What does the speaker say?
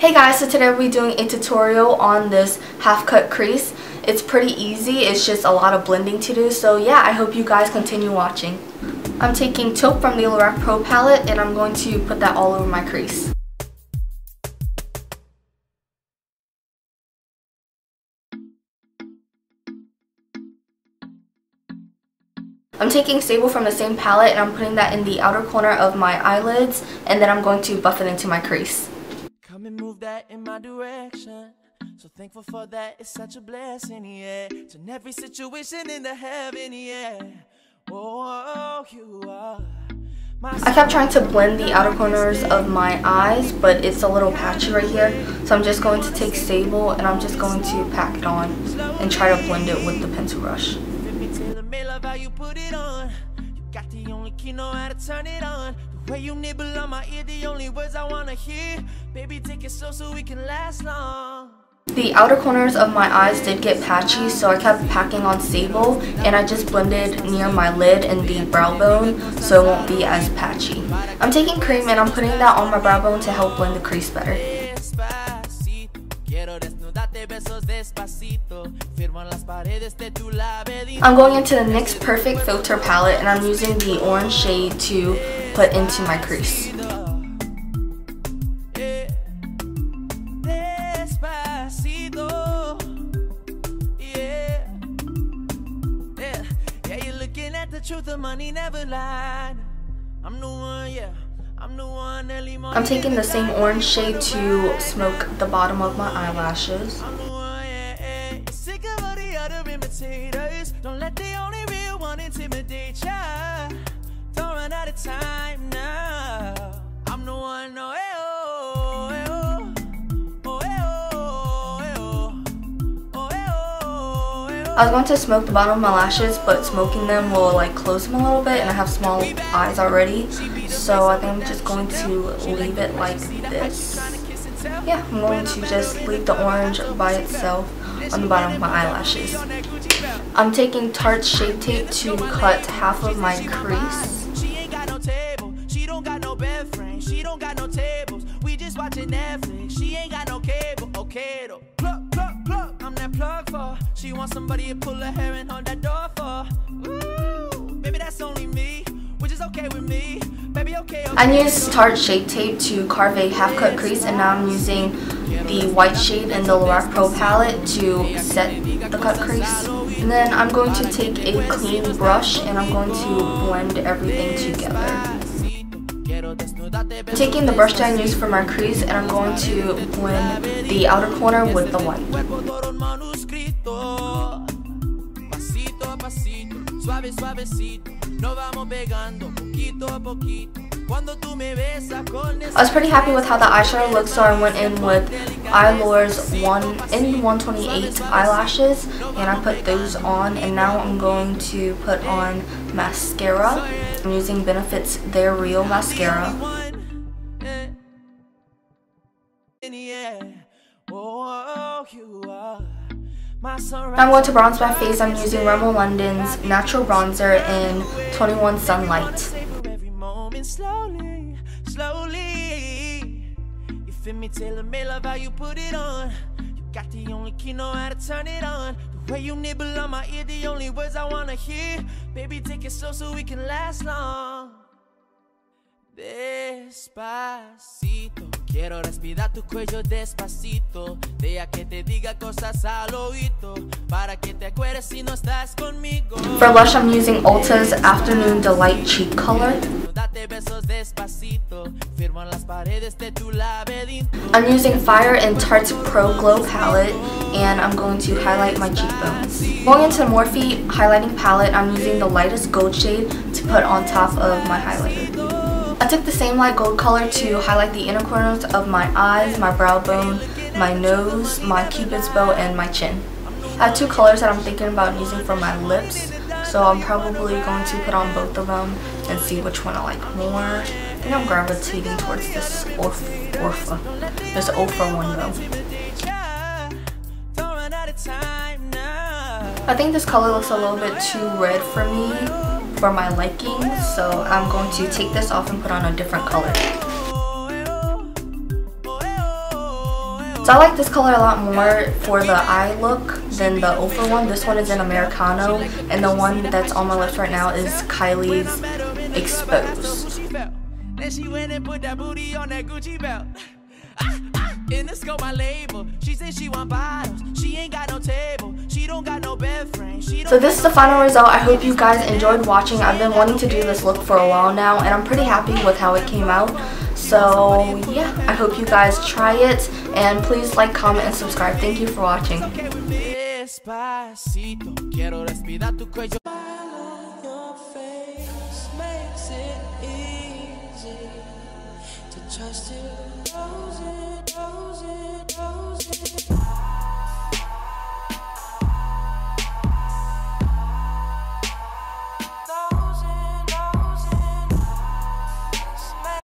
Hey guys, so today we'll be doing a tutorial on this half cut crease. It's pretty easy, it's just a lot of blending to do, so yeah, I hope you guys continue watching. I'm taking taupe from the Lorac Pro palette and I'm going to put that all over my crease. I'm taking Sable from the same palette and I'm putting that in the outer corner of my eyelids and then I'm going to buff it into my crease. Come and move that in my direction. So thankful for that, it's such a blessing, yeah. Turn every situation into heaven, yeah. Oh, you are. I kept trying to blend the outer corners of my eyes, but it's a little patchy right here. So I'm just going to take Sable and I'm just going to pack it on and try to blend it with the pencil brush you put it on. Got the only key, know how to turn it on. The way you nibble on my ear, the only words I wanna hear. Baby, take it slow so we can last long. The outer corners of my eyes did get patchy, so I kept packing on Sable, and I just blended near my lid and the brow bone, so it won't be as patchy. I'm taking cream and I'm putting that on my brow bone to help blend the crease better. I'm going into the NYX Perfect Filter palette and I'm using the orange shade to put into my crease. Truth of money never lied. I'm the one, yeah. I'm taking the same orange shade to smoke the bottom of my eyelashes. Don't let the only real one intimidate ya. Don't run out of time now. I was going to smoke the bottom of my lashes, but smoking them will like close them a little bit and I have small eyes already. So I think I'm just going to leave it like this. Yeah, I'm going to just leave the orange by itself on the bottom of my eyelashes. I'm taking Tarte Shape Tape to cut half of my crease. She wants somebody to pull her hair and hold that door for. Ooh, that's only me, which is okay with me. Baby, okay, okay. I used Tarte Shape Tape to carve a half cut crease and now I'm using the white shade in the Lorac Pro palette to set the cut crease. And then I'm going to take a clean brush and I'm going to blend everything together. Taking the brush that I used for my crease and I'm going to blend the outer corner with the white. I was pretty happy with how the eyeshadow looked so I went in with Eyelure's one in 128 eyelashes and I put those on and now I'm going to put on mascara. I'm using Benefit's They're Real mascara. I'm going to bronze my face. I'm using Rimmel London's Natural Bronzer in 21 Sunlight. Slowly, slowly. You feel me, Taylor, me love how you put it on. You got the only key, know how to turn it on. The way you nibble on my ear, the only words I wanna hear. Baby, take it slow so we can last long. Despacito, quiero respirar tu cuello despacito. Deja que te diga cosas al oído, para que te acuerdes si no estás conmigo. For blush, I'm using Ulta's Afternoon Delight Cheek Color. I'm using Fire and Tarte's Pro Glow palette, and I'm going to highlight my cheekbones. Going into the Morphe highlighting palette, I'm using the lightest gold shade to put on top of my highlighter. I took the same light gold color to highlight the inner corners of my eyes, my brow bone, my nose, my cupid's bow, and my chin. I have two colors that I'm thinking about using for my lips, so I'm probably going to put on both of them and see which one I like more. I think I'm gravitating towards this Orf Orpha, this Ofra one though. I think this color looks a little bit too red for me, for my liking so I'm going to take this off and put on a different color. So I like this color a lot more for the eye look than the Ofra one. This one is in Americano and the one that's on my lips right now is Kylie's Exposed. In the scope, my label. She said she want bottles. She ain't got no table. She don't got no bed frame. so this is the final result. I hope you guys enjoyed watching. I've been wanting to do this look for a while now, and I'm pretty happy with how it came out. So yeah, I hope you guys try it, and please like, comment, and subscribe. Thank you for watching. trust you, roses, chosen